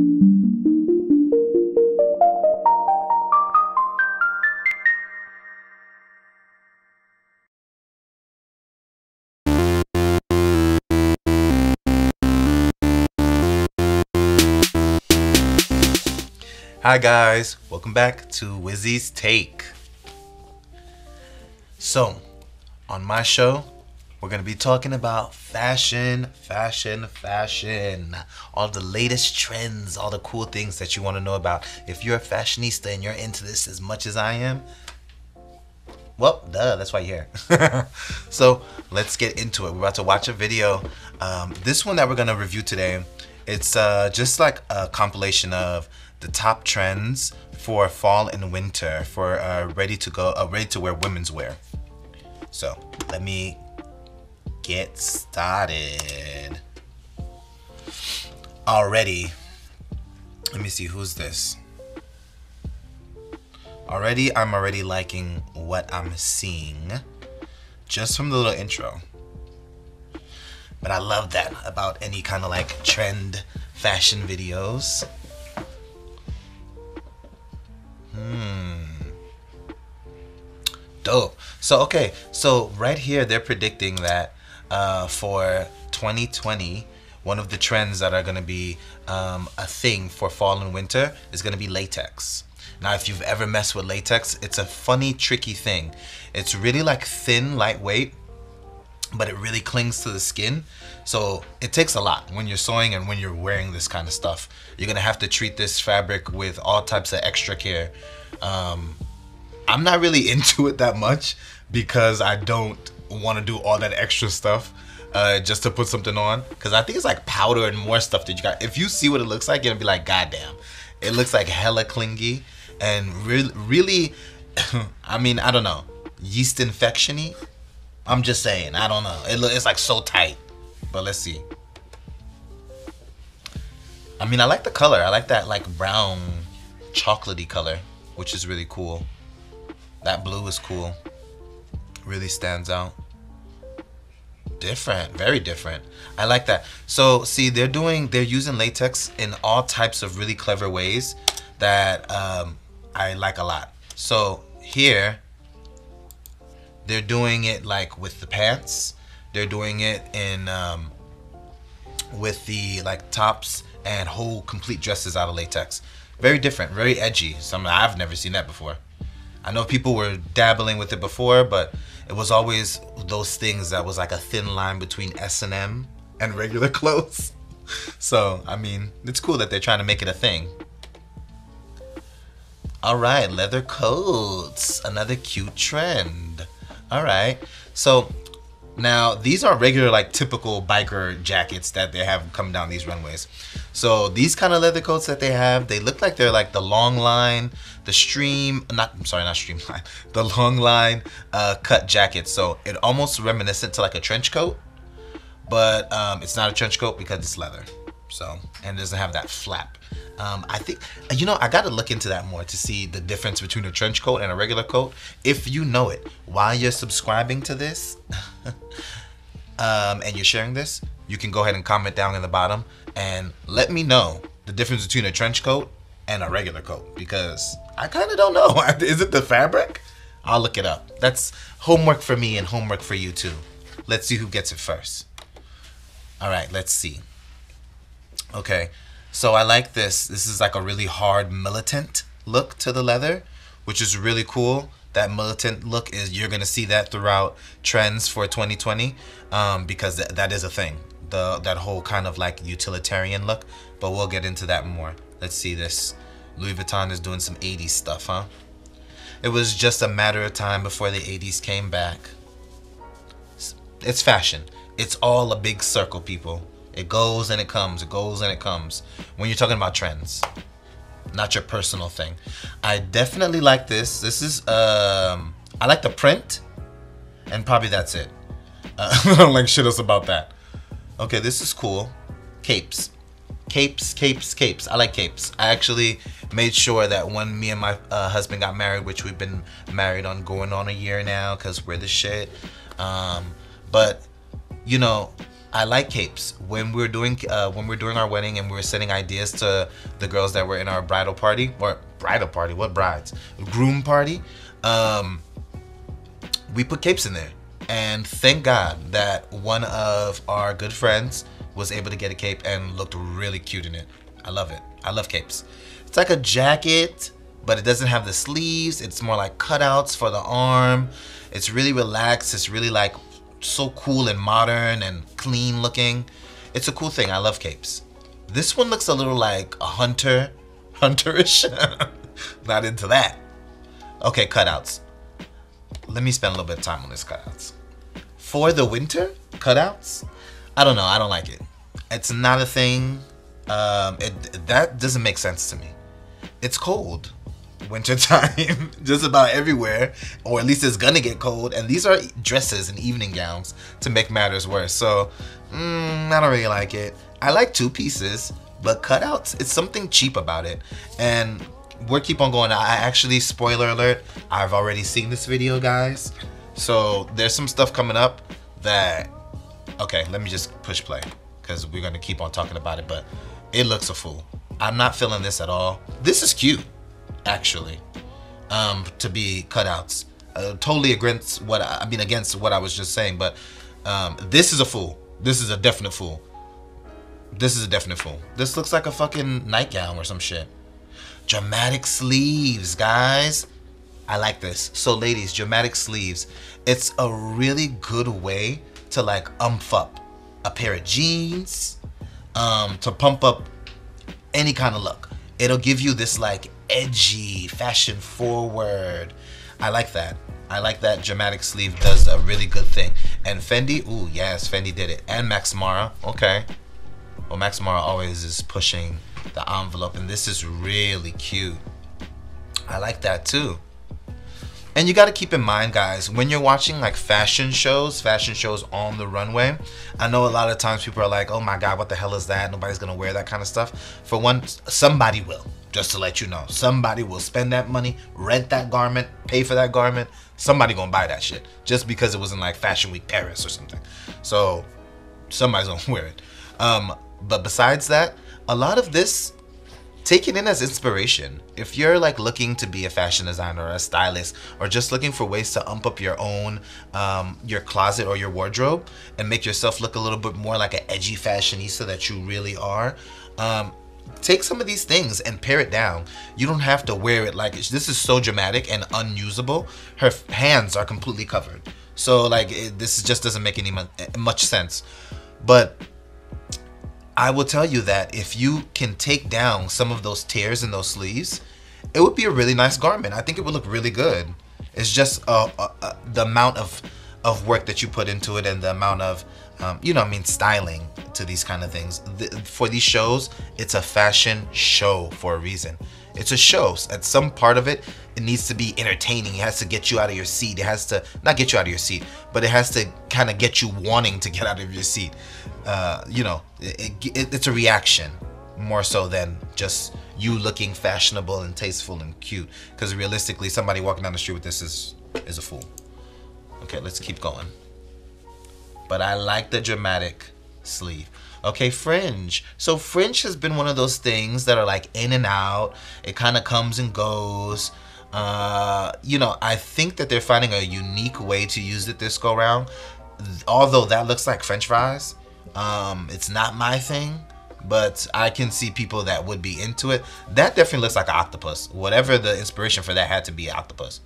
Hi guys, welcome back to Wizzy's Take. So, on my show, we're gonna be talking about fashion, fashion, fashion. All the latest trends, all the cool things that you wanna know about. If you're a fashionista and you're into this as much as I am, well, duh, that's why you're here. so, let's get into it. We're about to watch a video. Um, this one that we're gonna review today, it's uh, just like a compilation of the top trends for fall and winter for uh, ready to go, uh, ready to wear women's wear. So let me get started. Already, let me see who's this. Already, I'm already liking what I'm seeing just from the little intro. But I love that about any kind of like trend fashion videos. Hmm. Dope. So okay, so right here they're predicting that uh, for 2020, one of the trends that are going to be um, a thing for fall and winter is going to be latex. Now, if you've ever messed with latex, it's a funny, tricky thing. It's really like thin, lightweight, but it really clings to the skin. So it takes a lot when you're sewing and when you're wearing this kind of stuff. You're gonna have to treat this fabric with all types of extra care. Um, I'm not really into it that much because I don't want to do all that extra stuff uh, just to put something on. Because I think it's like powder and more stuff that you got. If you see what it looks like, gonna be like, God damn, it looks like hella clingy and really, really. I mean, I don't know, yeast infectiony. I'm just saying. I don't know. It look, it's like so tight. But let's see. I mean, I like the color. I like that like brown, chocolatey color, which is really cool. That blue is cool. Really stands out. Different, very different. I like that. So see, they're doing, they're using latex in all types of really clever ways that um, I like a lot. So here, they're doing it like with the pants. They're doing it in um, with the like tops and whole complete dresses out of latex. Very different, very edgy. Something I've never seen that before. I know people were dabbling with it before, but it was always those things that was like a thin line between S and M and regular clothes. So I mean, it's cool that they're trying to make it a thing. All right, leather coats, another cute trend. All right, so now these are regular like typical biker jackets that they have coming down these runways. So these kind of leather coats that they have, they look like they're like the long line, the stream, not I'm sorry, not streamline, the long line uh, cut jackets. So it almost reminiscent to like a trench coat, but um, it's not a trench coat because it's leather. So and it doesn't have that flap. Um, I think you know I got to look into that more to see the difference between a trench coat and a regular coat. If you know it while you're subscribing to this um, and you're sharing this, you can go ahead and comment down in the bottom and let me know the difference between a trench coat and a regular coat because I kind of don't know. Is it the fabric? I'll look it up. That's homework for me and homework for you too. Let's see who gets it first. All right, let's see. Okay. So I like this. This is like a really hard militant look to the leather, which is really cool. That militant look is you're gonna see that throughout trends for 2020, um, because th- that is a thing. The that whole kind of like utilitarian look. But we'll get into that more. Let's see this. Louis Vuitton is doing some 80s stuff, huh? It was just a matter of time before the 80s came back. It's fashion. It's all a big circle, people. It goes and it comes. It goes and it comes. When you're talking about trends, not your personal thing. I definitely like this. This is um, I like the print, and probably that's it. Uh, I don't like shit else about that. Okay, this is cool. Capes, capes, capes, capes. I like capes. I actually made sure that when me and my uh, husband got married, which we've been married on going on a year now, cause we're the shit. Um, but you know, I like capes. When we are doing uh, when we are doing our wedding and we were sending ideas to the girls that were in our bridal party or bridal party, what brides? Groom party. Um, we put capes in there, and thank God that one of our good friends was able to get a cape and looked really cute in it. I love it. I love capes. It's like a jacket, but it doesn't have the sleeves. It's more like cutouts for the arm. It's really relaxed. It's really like so cool and modern and clean looking. It's a cool thing. I love capes. This one looks a little like a hunter, hunterish. Not into that. Okay, cutouts. Let me spend a little bit of time on this cutouts. For the winter cutouts, I don't know. I don't like it. It's not a thing. Um, it that doesn't make sense to me. It's cold wintertime just about everywhere, or at least it's gonna get cold. And these are dresses and evening gowns to make matters worse. So, mm, I don't really like it. I like two pieces, but cutouts, it's something cheap about it. And we'll keep on going. I actually, spoiler alert, I've already seen this video, guys. So there's some stuff coming up that, okay, let me just push play because we're gonna keep on talking about it, but it looks a fool. I'm not feeling this at all. This is cute actually, um, to be cutouts. Uh, totally against what I, I, mean against what I was just saying, but um, this is a fool. This is a definite fool. This is a definite fool. This looks like a fucking nightgown or some shit. Dramatic sleeves, guys. I like this. So, ladies, dramatic sleeves. It's a really good way to like umph up a pair of jeans, um, to pump up any kind of look. It'll give you this like edgy, fashion forward. I like that. I like that dramatic sleeve does a really good thing. And Fendi, ooh, yes, Fendi did it. And Max Mara, okay. Well, Max Mara always is pushing the envelope, and this is really cute. I like that too. And you got to keep in mind, guys, when you're watching like fashion shows, fashion shows on the runway, I know a lot of times people are like, oh my God, what the hell is that? Nobody's going to wear that kind of stuff. For one, somebody will just to let you know somebody will spend that money rent that garment pay for that garment. Somebody gonna buy that shit just because it was in like fashion week paris or something. So somebody's gonna wear it. Um, but besides that a lot of this taken in as inspiration. If you're like looking to be a fashion designer or a stylist or just looking for ways to ump up your own um, your closet or your wardrobe and make yourself look a little bit more like an edgy fashionista that you really are um, take some of these things and pare it down. You don't have to wear it like this is so dramatic and unusable. Her hands are completely covered. So like it, this just doesn't make any much sense. But I will tell you that if you can take down some of those tears in those sleeves, it would be a really nice garment. I think it would look really good. It's just uh, uh, uh, the amount of of work that you put into it and the amount of um, you know, I mean, styling these kind of things. For these shows, it's a fashion show for a reason. It's a show. At some part of it, it needs to be entertaining. It has to get you out of your seat. It has to not get you out of your seat, but it has to kind of get you wanting to get out of your seat. Uh, you know, it, it, it's a reaction more so than just you looking fashionable and tasteful and cute. Because realistically, somebody walking down the street with this is is a fool. Okay, let's keep going but I like the dramatic sleeve. Okay, fringe. So fringe has been one of those things that are like in and out. It kind of comes and goes. Uh, you know, I think that they're finding a unique way to use it this go round. Although that looks like French fries, um, it's not my thing. But I can see people that would be into it. That definitely looks like an octopus. Whatever the inspiration for that had to be octopus.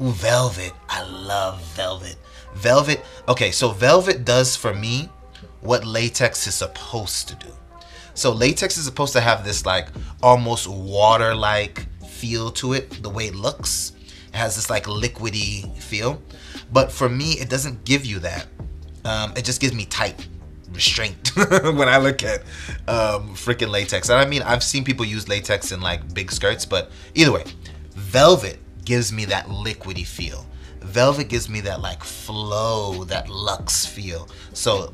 Ooh, velvet. I love velvet. Velvet, okay, so velvet does for me what latex is supposed to do. So latex is supposed to have this like almost water-like feel to it, the way it looks. It has this like liquidy feel. But for me, it doesn't give you that. Um, it just gives me tight restraint when I look at um, freaking latex. And I mean, I've seen people use latex in like big skirts, but either way, velvet gives me that liquidy feel. Velvet gives me that like flow, that luxe feel. So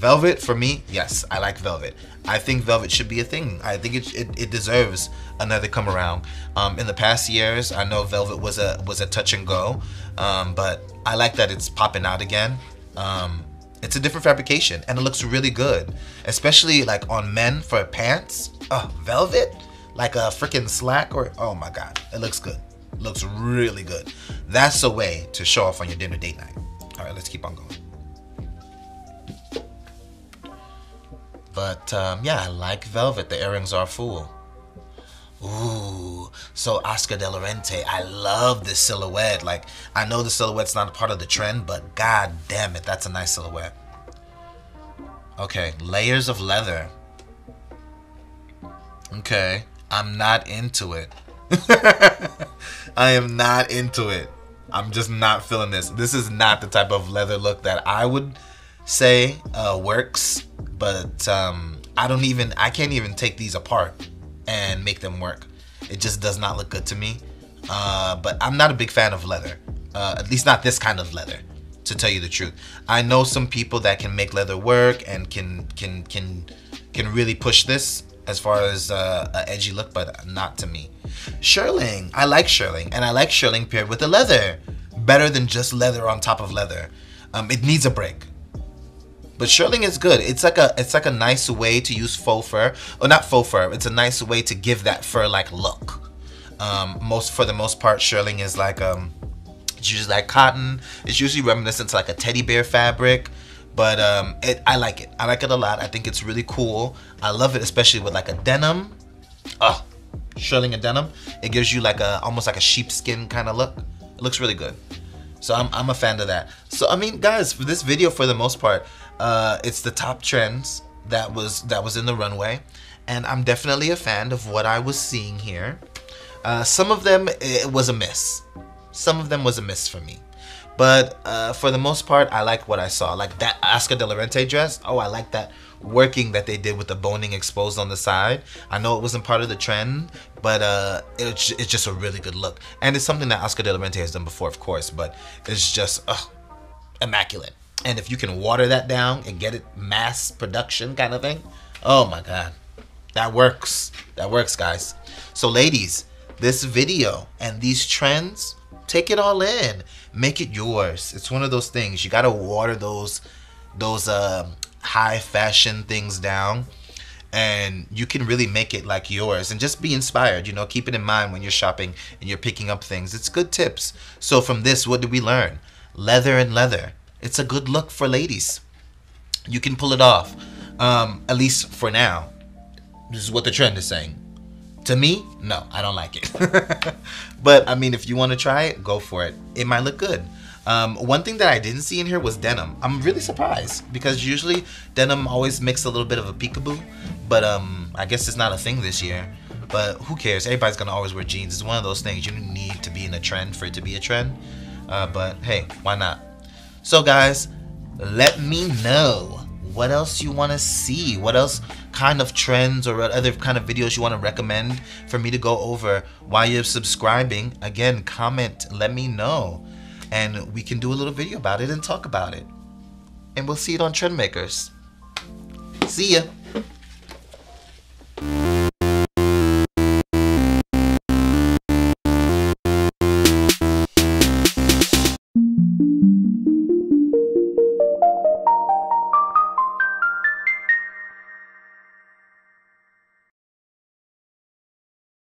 Velvet for me, yes, I like Velvet. I think Velvet should be a thing. I think it, it, it deserves another come around. Um, in the past years, I know Velvet was a was a touch and go, um, but I like that it's popping out again. Um, It's a different fabrication and it looks really good, especially like on men for pants. Oh, velvet, like a freaking slack or oh my god, it looks good. Looks really good. That's a way to show off on your dinner date night. All right, let's keep on going. But um, yeah, I like velvet. The earrings are full. Ooh, so Oscar de la Renta, I love this silhouette. Like, I know the silhouette's not a part of the trend, but god damn it, that's a nice silhouette. Okay, layers of leather. Okay, I'm not into it. I am not into it. I'm just not feeling this. This is not the type of leather look that I would say uh, works, but um, I don't even, I can't even take these apart and make them work. It just does not look good to me. Uh, but I'm not a big fan of leather, uh, at least not this kind of leather. To tell you the truth, I know some people that can make leather work and can can can can really push this as far as uh, an edgy look, but not to me. Shearling, I like shearling, and I like shearling paired with the leather, better than just leather on top of leather. Um, it needs a break. But shearling is good. It's like a it's like a nice way to use faux fur, or not faux fur. It's a nice way to give that fur like look. Um, most for the most part, shearling is like um, it's usually like cotton. It's usually reminiscent to like a teddy bear fabric. But um, it, I like it. I like it a lot. I think it's really cool. I love it, especially with like a denim. Oh, shearling a denim. It gives you like a almost like a sheepskin kind of look. It looks really good. So I'm, I'm a fan of that. So I mean, guys, for this video, for the most part, uh, it's the top trends that was that was in the runway, and I'm definitely a fan of what I was seeing here. Uh, some of them it was a miss. Some of them was a miss for me. But uh, for the most part, I like what I saw. Like that Oscar de la Renta dress. Oh, I like that working that they did with the boning exposed on the side. I know it wasn't part of the trend, but uh, it's, it's just a really good look. And it's something that Oscar de la Renta has done before, of course, but it's just uh, immaculate. And if you can water that down and get it mass production kind of thing, oh my God, that works. That works, guys. So, ladies, this video and these trends, take it all in. Make it yours. It's one of those things. You gotta water those those uh, high fashion things down and you can really make it like yours and just be inspired you know keep it in mind when you're shopping and you're picking up things it's good tips so from this what did we learn leather and leather it's a good look for ladies. You can pull it off, um, at least for now. This is what the trend is saying. To me, no, I don't like it. but I mean, if you want to try it, go for it. It might look good. Um, one thing that I didn't see in here was denim. I'm really surprised because usually denim always makes a little bit of a peekaboo, but um, I guess it's not a thing this year. But who cares? Everybody's gonna always wear jeans. It's one of those things you need to be in a trend for it to be a trend. Uh, but hey, why not? So, guys, let me know what else you want to see. What else kind of trends or other kind of videos you want to recommend for me to go over while you're subscribing. Again, comment, let me know. And we can do a little video about it and talk about it. And we'll see it on Trendmakers. See ya.